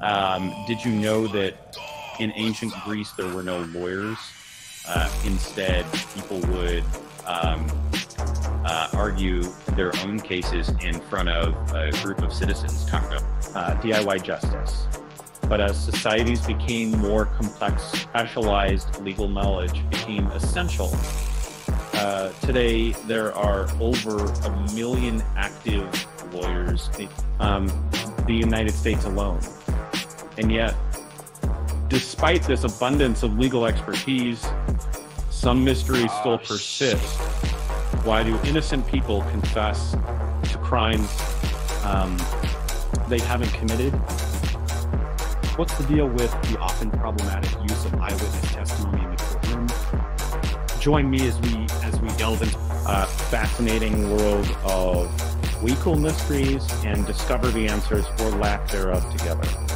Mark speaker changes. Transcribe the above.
Speaker 1: Um, did you know that in ancient Greece there were no lawyers? Uh, instead, people would um, uh, argue their own cases in front of a group of citizens, talk about uh, DIY justice. But as societies became more complex, specialized legal knowledge became essential. Uh, today, there are over a million active lawyers in um, the United States alone. And yet, despite this abundance of legal expertise, some mysteries still persist. Why do innocent people confess to crimes um, they haven't committed? What's the deal with the often problematic use of eyewitness testimony in the courtroom? Join me as we as we delve into a fascinating world of legal mysteries and discover the answers or lack thereof together.